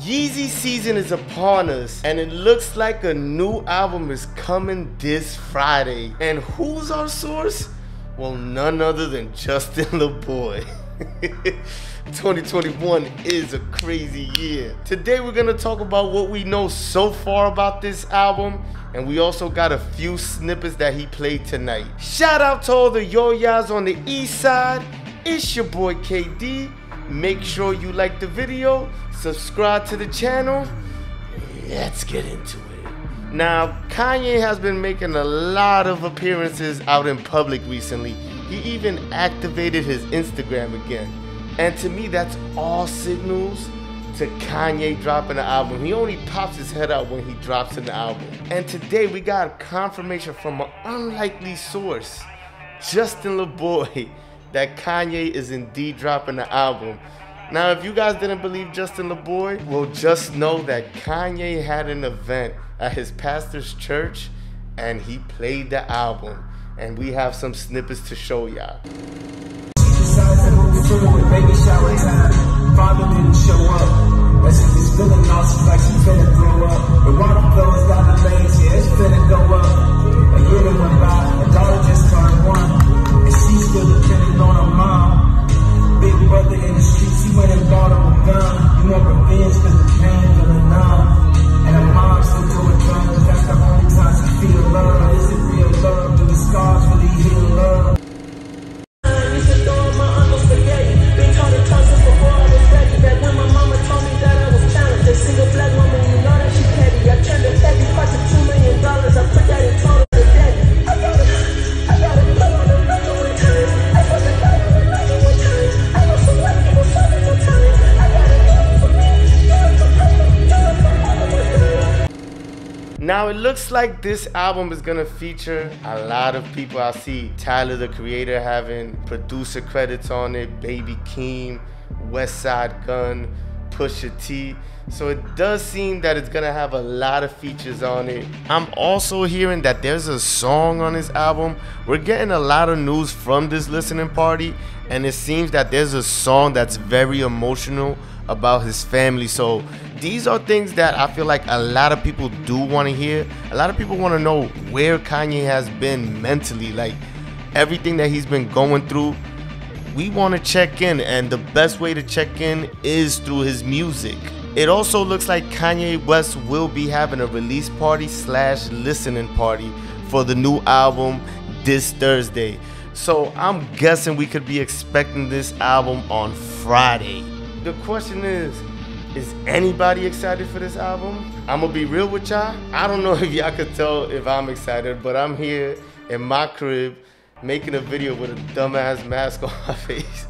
Yeezy season is upon us, and it looks like a new album is coming this Friday. And who's our source? Well, none other than Justin LaBoy. 2021 is a crazy year. Today we're gonna talk about what we know so far about this album, and we also got a few snippets that he played tonight. Shout out to all the yo-yas on the east side. It's your boy KD. Make sure you like the video, subscribe to the channel. Let's get into it. Now, Kanye has been making a lot of appearances out in public recently. He even activated his Instagram again. And to me, that's all signals to Kanye dropping the album. He only pops his head out when he drops an album. And today we got confirmation from an unlikely source, Justin LaBoy that Kanye is indeed dropping the album. Now, if you guys didn't believe Justin LaBoy, well, just know that Kanye had an event at his pastor's church and he played the album. And we have some snippets to show y'all. Father didn't show up. Now it looks like this album is gonna feature a lot of people. I see Tyler the Creator having producer credits on it, Baby Keem, Westside Gun, Pusha T. So it does seem that it's gonna have a lot of features on it. I'm also hearing that there's a song on this album. We're getting a lot of news from this listening party, and it seems that there's a song that's very emotional about his family. So these are things that I feel like a lot of people do want to hear. A lot of people want to know where Kanye has been mentally, like everything that he's been going through. We want to check in, and the best way to check in is through his music. It also looks like Kanye West will be having a release party slash listening party for the new album this Thursday. So I'm guessing we could be expecting this album on Friday. The question is, is anybody excited for this album? I'm gonna be real with y'all. I don't know if y'all could tell if I'm excited, but I'm here in my crib making a video with a dumbass mask on my face.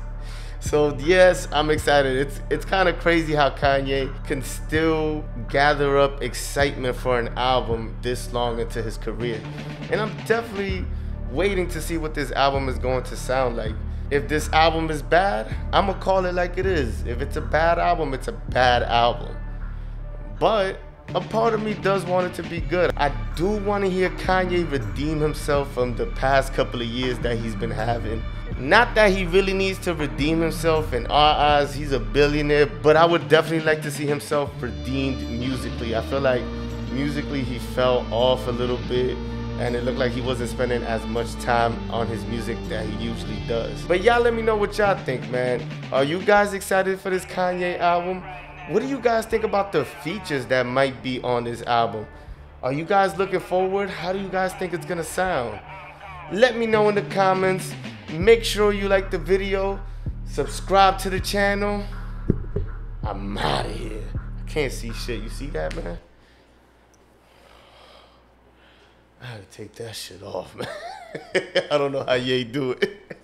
So yes, I'm excited. It's it's kind of crazy how Kanye can still gather up excitement for an album this long into his career. And I'm definitely waiting to see what this album is going to sound like. If this album is bad, I'm gonna call it like it is. If it's a bad album, it's a bad album. But a part of me does want it to be good. I do want to hear Kanye redeem himself from the past couple of years that he's been having. Not that he really needs to redeem himself in our eyes, he's a billionaire, but I would definitely like to see himself redeemed musically. I feel like musically he fell off a little bit and it looked like he wasn't spending as much time on his music that he usually does. But y'all let me know what y'all think, man. Are you guys excited for this Kanye album? What do you guys think about the features that might be on this album? Are you guys looking forward? How do you guys think it's gonna sound? Let me know in the comments. Make sure you like the video, subscribe to the channel. I'm out of here. I can't see shit. You see that, man? I had to take that shit off, man. I don't know how Ye do it.